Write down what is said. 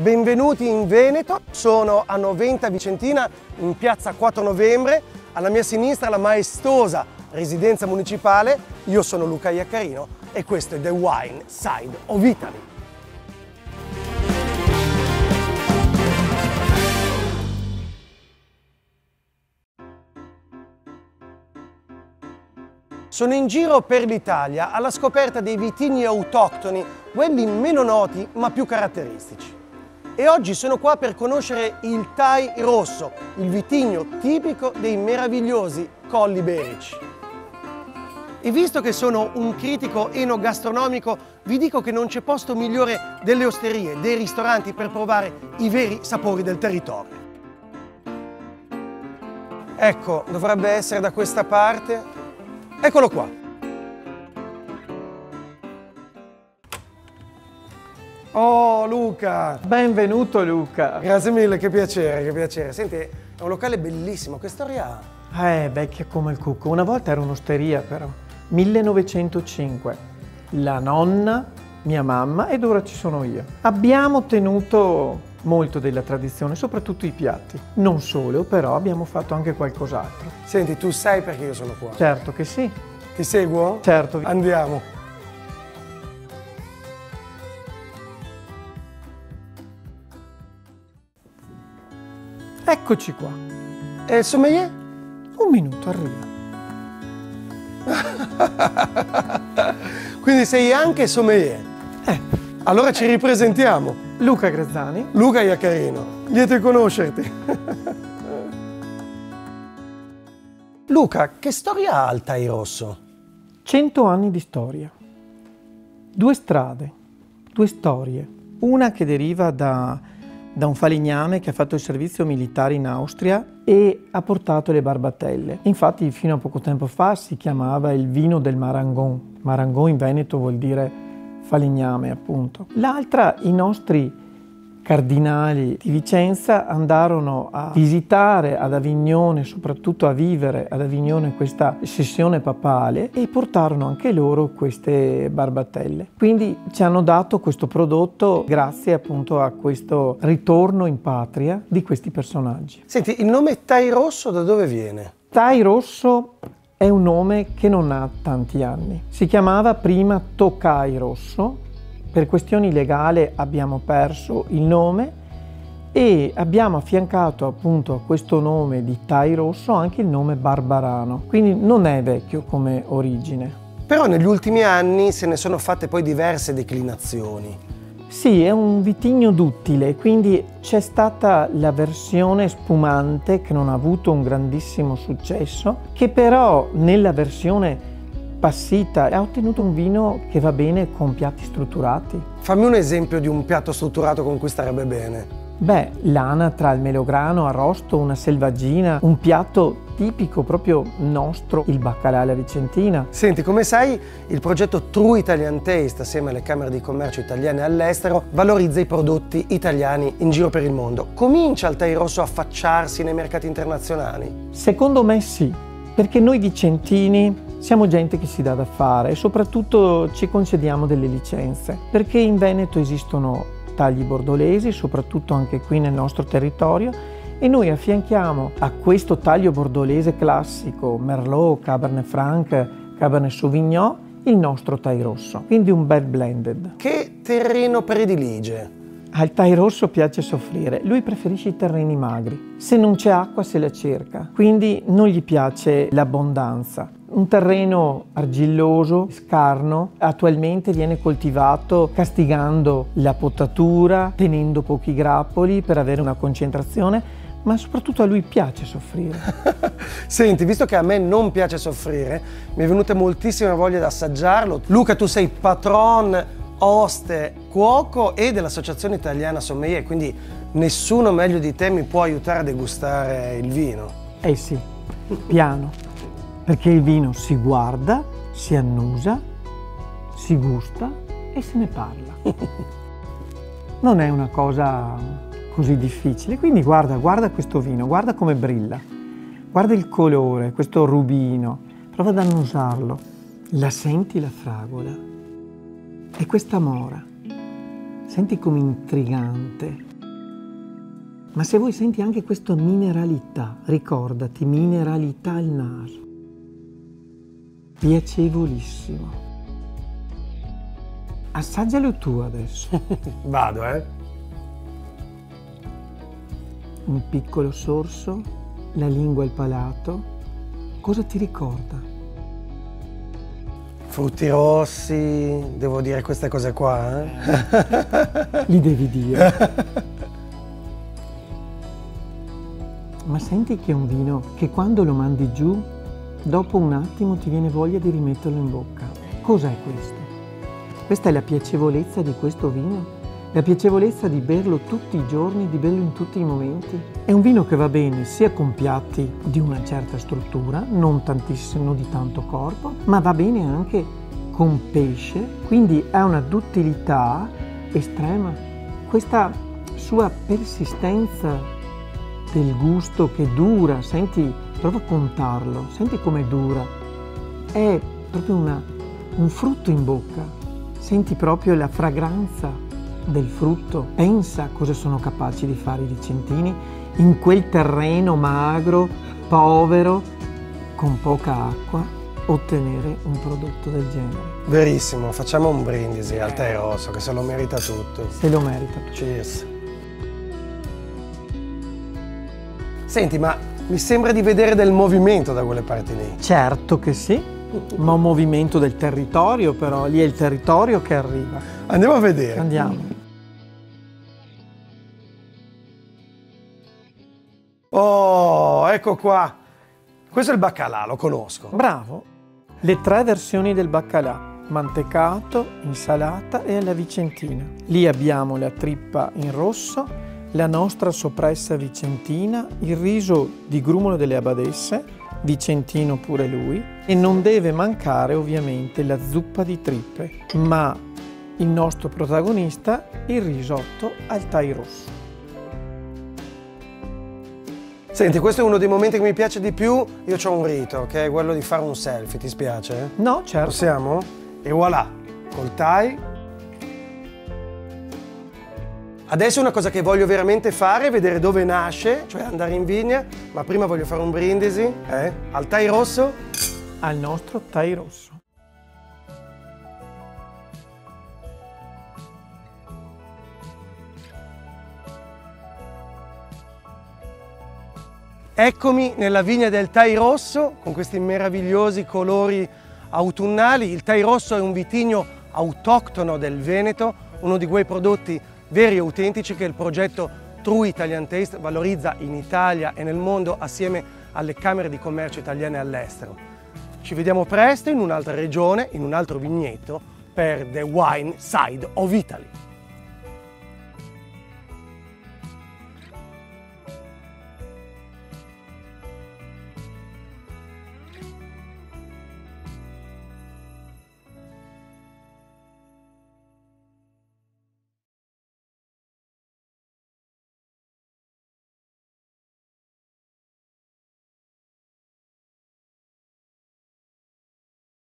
Benvenuti in Veneto, sono a Noventa Vicentina in piazza 4 novembre, alla mia sinistra la maestosa residenza municipale, io sono Luca Iaccarino e questo è The Wine Side of Italy. Sono in giro per l'Italia alla scoperta dei vitigni autoctoni, quelli meno noti ma più caratteristici. E oggi sono qua per conoscere il Thai rosso, il vitigno tipico dei meravigliosi Colli Iberici. E visto che sono un critico enogastronomico, vi dico che non c'è posto migliore delle osterie, dei ristoranti per provare i veri sapori del territorio. Ecco, dovrebbe essere da questa parte. Eccolo qua. Oh Luca! Benvenuto Luca. Grazie mille, che piacere, che piacere. Senti, è un locale bellissimo, che storia ha? Eh, vecchia come il cucco. Una volta era un'osteria però. 1905. La nonna, mia mamma ed ora ci sono io. Abbiamo tenuto molto della tradizione, soprattutto i piatti. Non solo, però abbiamo fatto anche qualcos'altro. Senti, tu sai perché io sono qua? Certo che sì. Ti seguo? Certo. Andiamo. Eccoci qua. E il sommelier? Un minuto, arriva. Quindi sei anche sommelier. Eh, Allora ci ripresentiamo. Luca Grazzani. Luca Iaccarino, lieto di conoscerti. Luca, che storia ha il Thai Rosso? 100 anni di storia. Due strade, due storie. Una che deriva da, da un falegname che ha fatto il servizio militare in Austria e ha portato le barbatelle. Infatti fino a poco tempo fa si chiamava il vino del Marangon. Marangon in Veneto vuol dire falegname appunto. L'altra i nostri cardinali di Vicenza andarono a visitare ad Avignone, soprattutto a vivere ad Avignone questa sessione papale e portarono anche loro queste barbatelle. Quindi ci hanno dato questo prodotto grazie appunto a questo ritorno in patria di questi personaggi. Senti, il nome Thai Rosso da dove viene? Tai Rosso è un nome che non ha tanti anni. Si chiamava prima Tokai Rosso, per questioni legali abbiamo perso il nome e abbiamo affiancato appunto a questo nome di Tai Rosso anche il nome Barbarano, quindi non è vecchio come origine. Però negli ultimi anni se ne sono fatte poi diverse declinazioni. Sì, è un vitigno duttile, quindi c'è stata la versione spumante che non ha avuto un grandissimo successo, che però nella versione passita ha ottenuto un vino che va bene con piatti strutturati. Fammi un esempio di un piatto strutturato con cui starebbe bene. Beh, l'anatra, il melograno, arrosto, una selvaggina, un piatto tipico proprio nostro, il baccalà alla vicentina. Senti, come sai, il progetto True Italian Taste, assieme alle Camere di Commercio italiane all'estero, valorizza i prodotti italiani in giro per il mondo. Comincia il Thai Rosso a affacciarsi nei mercati internazionali? Secondo me sì, perché noi vicentini siamo gente che si dà da fare e soprattutto ci concediamo delle licenze, perché in Veneto esistono tagli bordolesi, soprattutto anche qui nel nostro territorio, e noi affianchiamo a questo taglio bordolese classico, Merlot, Cabernet Franc, Cabernet Sauvignon, il nostro Thai rosso, quindi un bel blended. Che terreno predilige? Al Thai rosso piace soffrire, lui preferisce i terreni magri. Se non c'è acqua se la cerca, quindi non gli piace l'abbondanza. Un terreno argilloso, scarno, attualmente viene coltivato castigando la potatura, tenendo pochi grappoli per avere una concentrazione, ma soprattutto a lui piace soffrire. Senti, visto che a me non piace soffrire, mi è venuta moltissima voglia di assaggiarlo. Luca, tu sei patron, oste, cuoco e dell'Associazione Italiana Sommelier, quindi nessuno meglio di te mi può aiutare a degustare il vino. Eh sì, piano perché il vino si guarda, si annusa, si gusta e se ne parla. Non è una cosa così difficile, quindi guarda, guarda questo vino, guarda come brilla, guarda il colore, questo rubino, prova ad annusarlo, la senti la fragola. E questa mora, senti come intrigante, Ma se vuoi senti anche questa mineralità, ricordati, mineralità al naso. Piacevolissimo. Assaggialo tu adesso. Vado, eh? Un piccolo sorso, la lingua al palato. Cosa ti ricorda? Frutti rossi, devo dire queste cose qua, eh? Li devi dire. Ma senti che è un vino che quando lo mandi giù, dopo un attimo ti viene voglia di rimetterlo in bocca. Cos'è questo? Questa è la piacevolezza di questo vino, la piacevolezza di berlo tutti i giorni, di berlo in tutti i momenti. È un vino che va bene sia con piatti di una certa struttura, non tantissimo di tanto corpo, ma va bene anche con pesce, quindi ha una duttilità estrema. Questa sua persistenza del gusto che dura, senti, prova a contarlo, senti come dura. È proprio una, un frutto in bocca, senti proprio la fragranza del frutto. Pensa cosa sono capaci di fare i vicentini in quel terreno magro, povero, con poca acqua, ottenere un prodotto del genere. Verissimo, facciamo un brindisi al tè rosso che se lo merita tutto. Se lo merita. Cheers. Senti, ma mi sembra di vedere del movimento da quelle parti lì. Certo che sì, ma un movimento del territorio però, lì è il territorio che arriva. Andiamo a vedere. Andiamo. Oh, ecco qua. Questo è il baccalà, lo conosco. Bravo. Le tre versioni del baccalà, mantecato, insalata e alla vicentina. Lì abbiamo la trippa in rosso, la nostra soppressa vicentina, il riso di grumolo delle abadesse, vicentino pure lui, e non deve mancare ovviamente la zuppa di trippe, ma il nostro protagonista, il risotto al thai rosso. Senti, questo è uno dei momenti che mi piace di più. Io ho un rito, che è quello di fare un selfie, ti spiace? No, certo. Possiamo? E voilà, col Thai. Adesso una cosa che voglio veramente fare è vedere dove nasce, cioè andare in vigna, ma prima voglio fare un brindisi, eh? Al Thai rosso. Al nostro thai rosso. Eccomi nella vigna del Thai rosso con questi meravigliosi colori autunnali. Il Thai rosso è un vitigno autoctono del Veneto, uno di quei prodotti veri e autentici che il progetto True Italian Taste valorizza in Italia e nel mondo assieme alle camere di commercio italiane all'estero. Ci vediamo presto in un'altra regione, in un altro vigneto per The Wine Side of Italy.